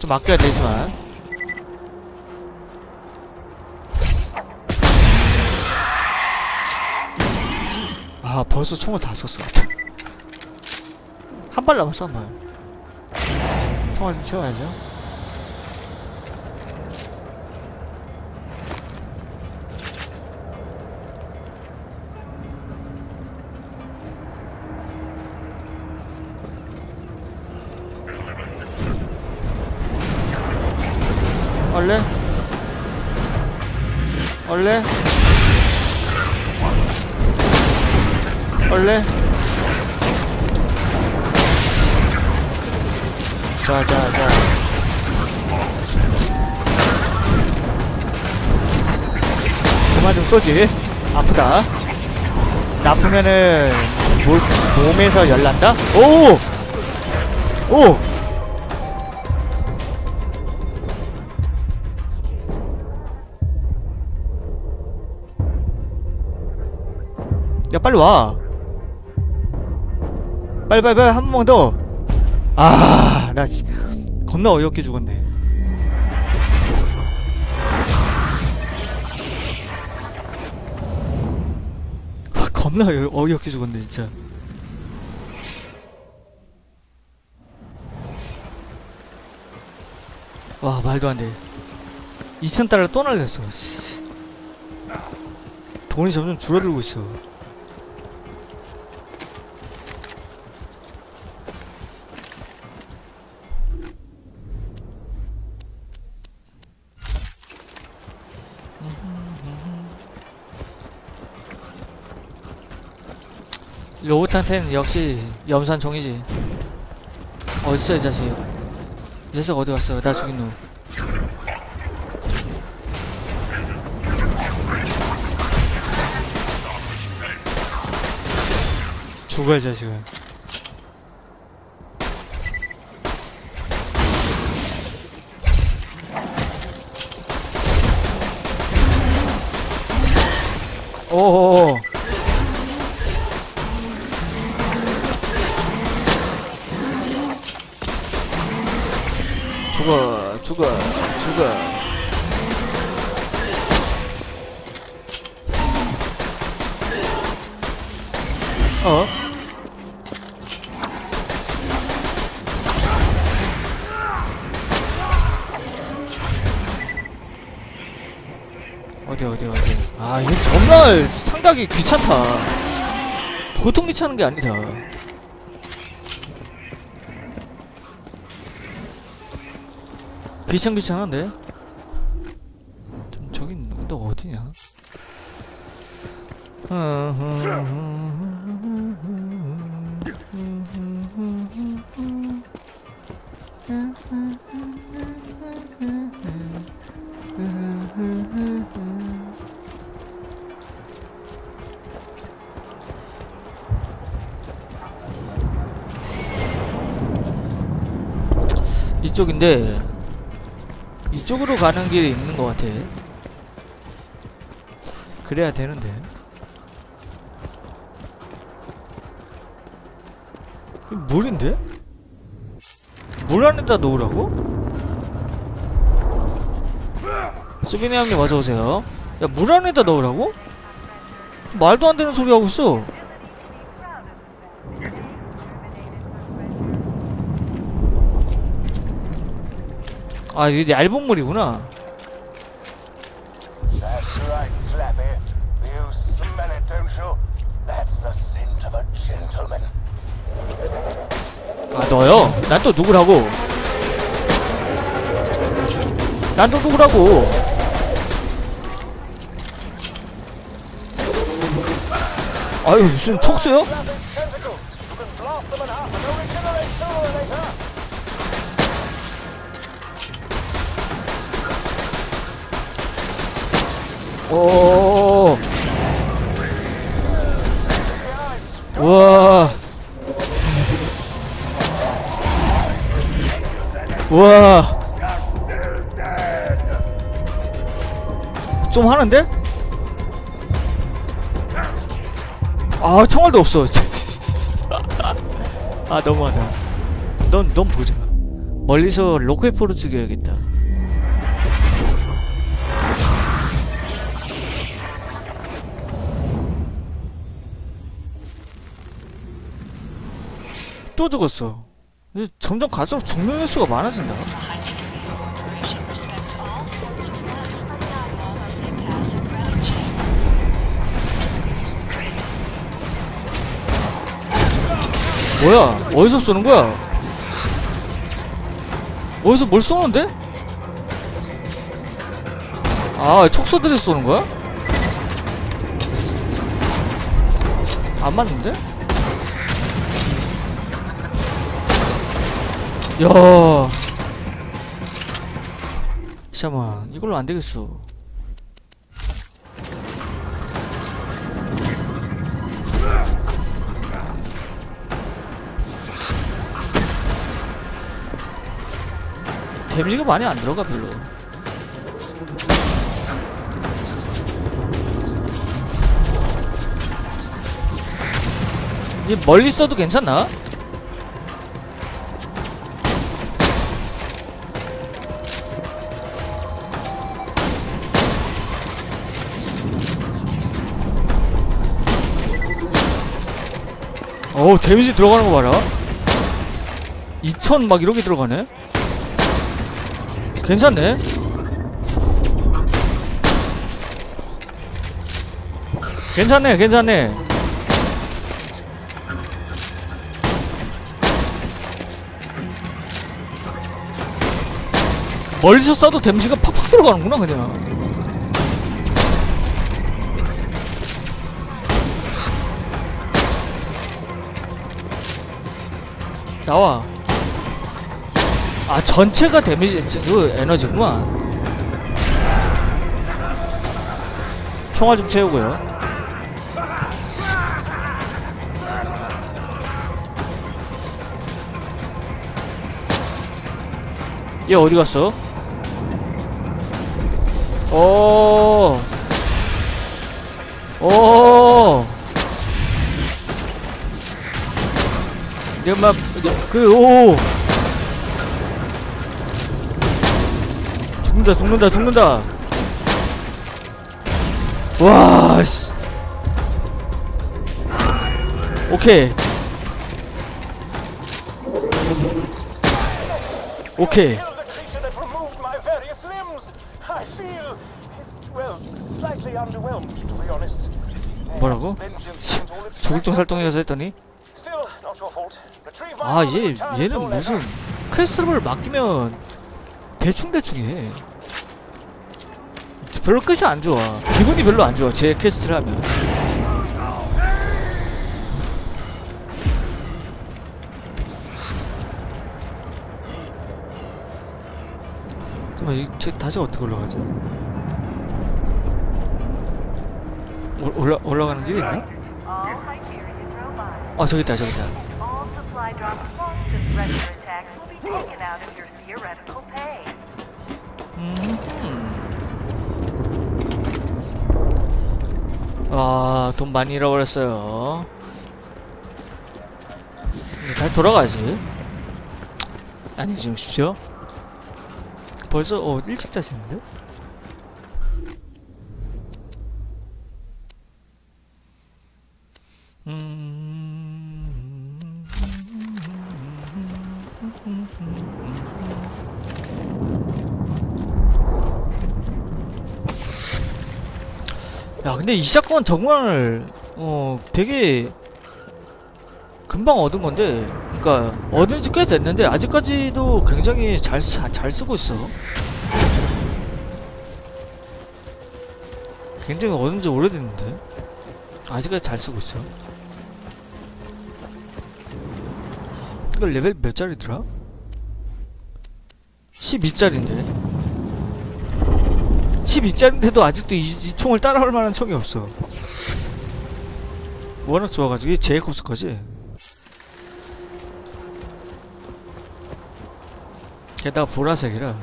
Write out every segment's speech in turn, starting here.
좀 아껴야 되지만. 아 벌써 총을 다 썼어. 한 발 남았어 한발. 총알 좀 채워야죠 얼레 얼레 얼레 자자자 그만 좀 쏘지 아프다 나쁘면은 뭘, 몸에서 열난다? 오! 오! 야 빨리 와 빨리 빨리 빨리 한 번만 더 아, 나 지, 겁나 어이없게 죽었네. 아, 겁나 어이, 어이없게 죽었네, 진짜. 와, 말도 안 돼. 2,000달러 또 날렸어, 씨. 돈이 점점 줄어들고 있어. 로봇한테는 역시 염산종이지. 어딨어 이 자식? 이 자식 어디 갔어? 나 죽인 놈. 죽어 이 자식은 오오오 죽어 죽어 죽어. 어? 어디 어디 어디? 아 이거 정말 상당히 귀찮다. 보통 귀찮은 게 아니다 좀 저기 너 어디냐? 이쪽인데 이쪽으로 가는 길이 있는 것 같아. 그래야 되는데. 물인데? 물 안에다 놓으라고? 수빈이 형님 어서오세요. 야, 물 안에다 넣으라고? 말도 안 되는 소리 하고 있어. 아, 이게 얇은 물이구나. That's right, Slappy. You smell it, don't you? That's the scent of a gentleman. 아 너요? 난 또 누구라고? 난 또 누구라고? 아유 무슨 촉수요? 오. 우와. 우와. 좀 하는데? 아 총알도 없어. 아 너무하다. 넌 넌 보자. 멀리서 로켓포로 죽여야겠다 또 죽었어 이제 점점 갈수록 죽는 횟수가 많아진다 뭐야 어디서 쏘는 거야 어디서 뭘 쏘는데? 아 촉소들이 쏘는 거야? 안 맞는데? 야. 잠깐만 이걸로 안 되겠어. 데미지가 많이 안 들어가 별로. 이 멀리 써도 괜찮나? 어우 데미지 들어가는 거 봐라. 2000 막 이렇게 들어가네? 괜찮네? 괜찮네 괜찮네. 멀리서 쏴도 데미지가 팍팍 들어가는구나 그냥 나와 아 전체가 데미지 그 에너지구만 총알 좀 채우고요 얘 어디 갔어? 오. 오. 내가 막그 오. 죽는다 죽는다 죽는다 와 씨. 오케이 오케이. 뭐라고? 죽을 똥 cracked up 살똥이어서 했더니 아 얘 얘는 무슨. 퀘스트를 맡기면 대충 대충 해 별로 끝이 안 좋아 기분이 별로 안 좋아 제 퀘스트를 하면 잠깐만 이쟤 다시 어떻게 올라가지? 올- 올라 올라가는 길이 있나? 아 저기 있다 저기 있다 all supply drops lost to threatener attacks will be taken out of your theoretical pay. 아, 돈 많이 잃어버렸어요. 다시 돌아가야지. 아니, 지금 십시오. 벌써, 어, 일찍 자시는데? 야 근데 이 사건 정말 어 되게 금방 얻은 건데 그러니까 얻은 지 꽤 됐는데 아직까지도 굉장히 잘, 쓰, 잘 쓰고 있어. 굉장히 얻은 지 오래됐는데 아직까지 잘 쓰고 있어. 이거 레벨 몇 짜리더라? 12짜리인데. 12짜리인데도 아직도 이, 이 총을 따라올 만한 총이 없어. 워낙 좋아가지고 이게 제이콥스 거지? 게다가 보라색이라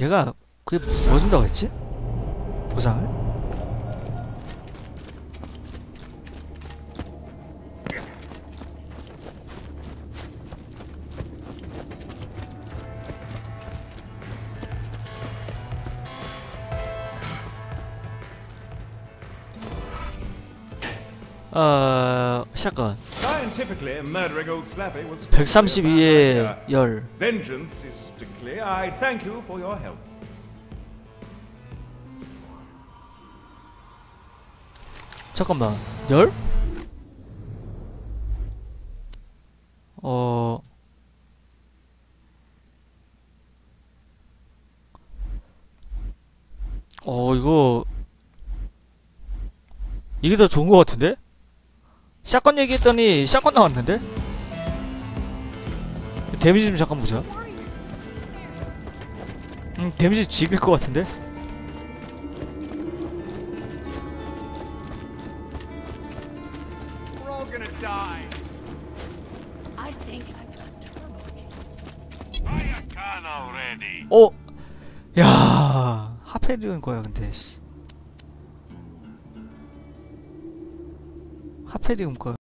얘가 그게 뭐 준다고 했지? 보상을? 어... 샷건 Scientifically, murdering old Slappy was 132의 열 Vengeance is strictly. I thank you for your help. 잠깐만 열? 어... 어 이거 이게 더 좋은 것 같은데? 샷건 얘기했더니 샷건 나왔는데? 데미지 좀 잠깐 보자 음 데미지 죽일 것 같은데? 어? 야 하페리온 거야 근데 씨. 하페리움 거야